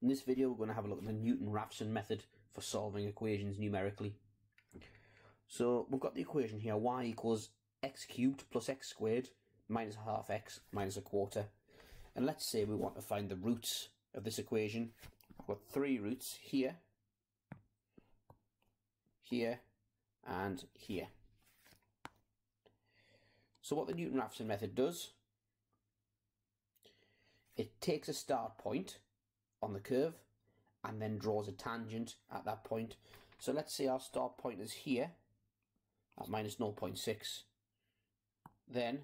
In this video, we're going to have a look at the Newton-Raphson method for solving equations numerically. So we've got the equation here, y equals x cubed plus x squared minus a half x minus a quarter. And let's say we want to find the roots of this equation. We've got three roots here, here, and here. So what the Newton-Raphson method does, it takes a start point on the curve and then draws a tangent at that point. So let's say our start point is here at minus 0.6. Then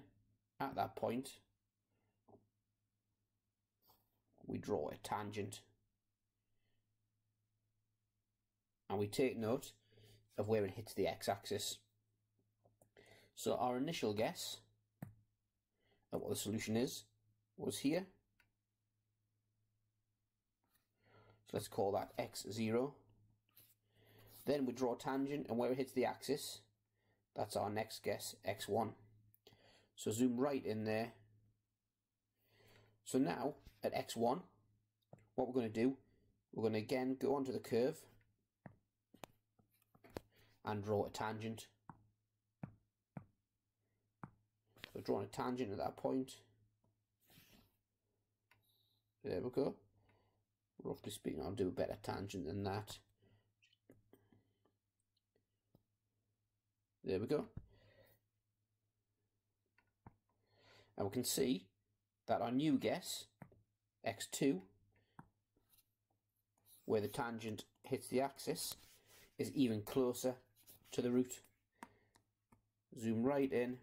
at that point we draw a tangent and we take note of where it hits the x-axis. So our initial guess of what the solution is was here So let's call that x0. Then we draw a tangent and where it hits the axis, that's our next guess, x1. So zoom right in there. So now at x1, what we're going to do, we're going to again go onto the curve and draw a tangent. So drawing a tangent at that point. There we go roughly speaking, I'll do a better tangent than that. There we go. And we can see that our new guess, x2, where the tangent hits the axis, is even closer to the root. Zoom right in,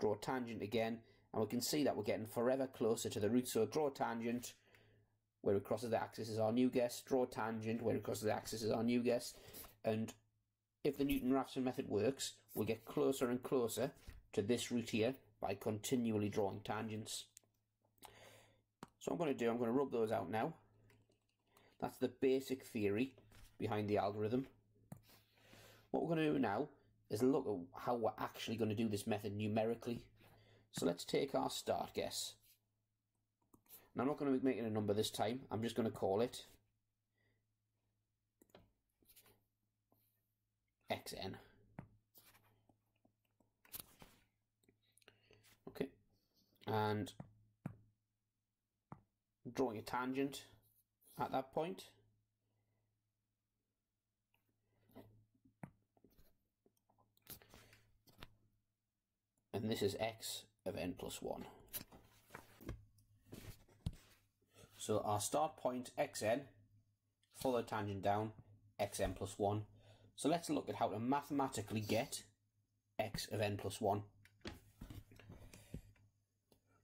draw a tangent again, and we can see that we're getting forever closer to the root. So draw a tangent, where it crosses the axis is our new guess, draw tangent, where it mm-hmm. crosses the axis is our new guess, and if the Newton-Raphson method works, we'll get closer and closer to this root here by continually drawing tangents. So I'm going to do, I'm going to rub those out now. That's the basic theory behind the algorithm. What we're going to do now is look at how we're actually going to do this method numerically. So let's take our start guess. I'm not going to be making a number this time. I'm just going to call it xn. Okay. And drawing a tangent at that point. And this is x of n plus 1. So our start point xn, follow tangent down, xn plus 1. So let's look at how to mathematically get x of n plus 1.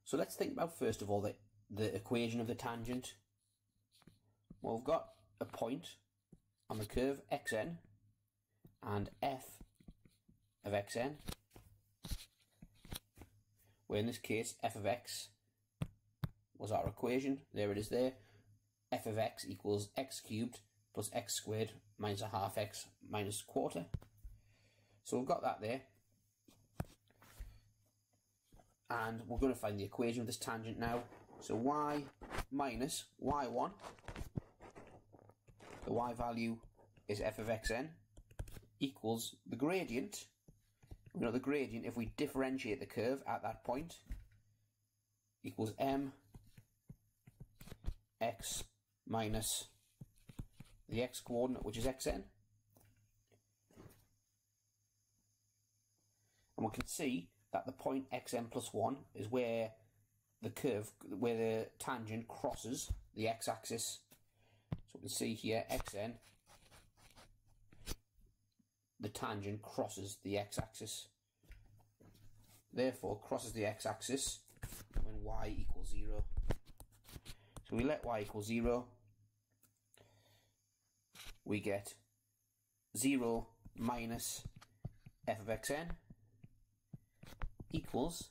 So let's think about first of all the, the equation of the tangent. Well, we've got a point on the curve xn and f of xn, where in this case f of x was our equation. There it is there. f of x equals x cubed plus x squared minus a half x minus quarter. So we've got that there. And we're going to find the equation of this tangent now. So y minus y1, the y value is f of xn, equals the gradient. We know the gradient, if we differentiate the curve at that point, equals m x minus the x coordinate, which is xn. And we can see that the point xn plus 1 is where the curve, where the tangent crosses the x-axis. So we can see here xn, the tangent crosses the x-axis. Therefore, crosses the x-axis when y equals 0. So we let y equal 0. We get 0 minus f of xn equals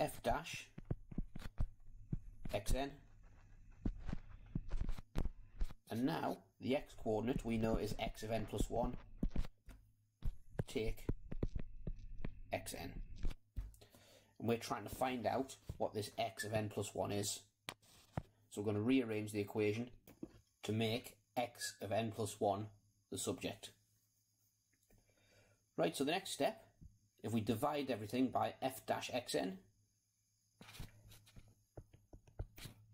f dash xn. And now the x coordinate we know is x of n plus 1. Take xn. And we're trying to find out what this x of n plus 1 is. So we're going to rearrange the equation. to make x of n plus 1 the subject. Right, so the next step, if we divide everything by f dash xn,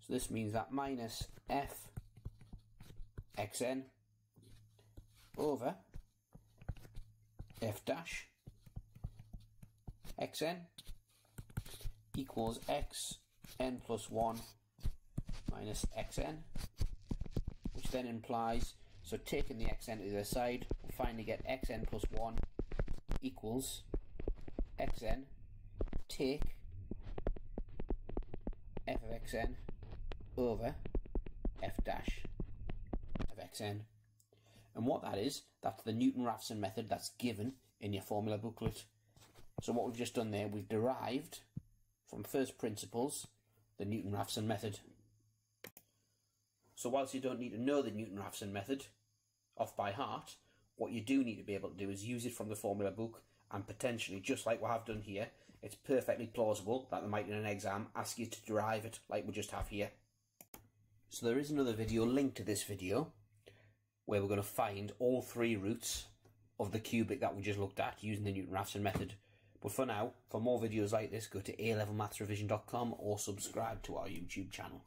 so this means that minus f xn over f dash xn equals x n plus 1 minus xn which then implies so taking the xn to the side we'll finally get xn plus 1 equals xn take f of xn over f dash of xn and what that is that's the Newton-Raphson method that's given in your formula booklet so what we've just done there we've derived from first principles the Newton-Raphson method. So whilst you don't need to know the Newton-Raphson method off by heart, what you do need to be able to do is use it from the formula book and potentially, just like what I've done here, it's perfectly plausible that they might in an exam ask you to derive it like we just have here. So there is another video linked to this video where we're going to find all three roots of the cubic that we just looked at using the Newton-Raphson method. But for now, for more videos like this, go to alevelmathsrevision.com or subscribe to our YouTube channel.